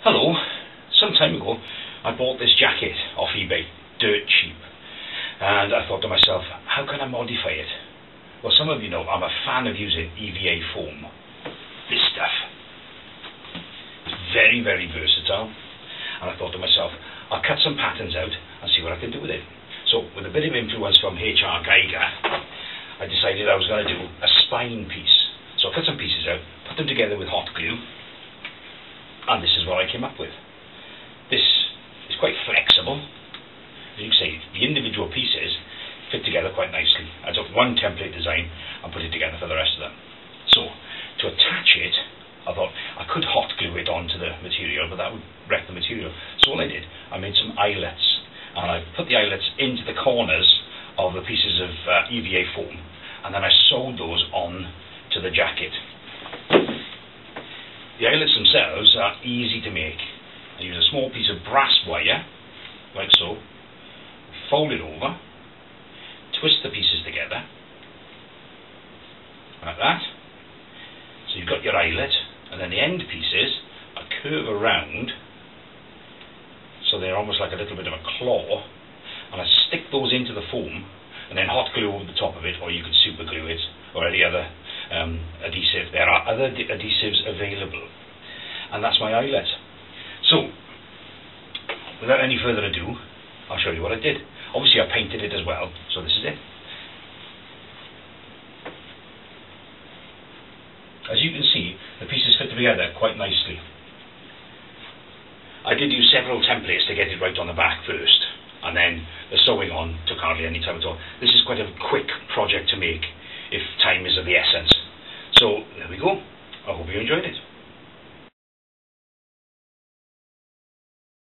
Hello, some time ago I bought this jacket off eBay, dirt cheap, and I thought to myself, how can I modify it? Well, some of you know I'm a fan of using EVA foam. This stuff. It's very, very versatile, and I thought to myself, I'll cut some patterns out and see what I can do with it. So, with a bit of influence from H.R. Giger, I decided I was going to do a spine piece. So I cut some pieces out, put them together with hot glue, and this is what I came up with. This is quite flexible. As you can see, the individual pieces fit together quite nicely. I took one template design and put it together for the rest of them. So, to attach it, I thought I could hot glue it onto the material, but that would wreck the material. So all I did, I made some eyelets, and I put the eyelets into the corners of the pieces of uh, EVA foam, and then I sewed those on to the jacket. The eyelets themselves are easy to make. I use a small piece of brass wire, like so, fold it over, twist the pieces together, like that. So you've got your eyelet, and then the end pieces are curve around, so they're almost like a little bit of a claw, and I stick those into the foam, and then hot glue over the top of it, or you can super glue it, or any other um, adhesive. There are other adhesives available. And that's my eyelet. So, without any further ado, I'll show you what I did. Obviously I painted it as well, so this is it. As you can see, the pieces fit together quite nicely. I did use several templates to get it right on the back first, and then the sewing on took hardly any time at all. This is quite a quick project to make if time is of the essence. So there we go. I hope you enjoyed it.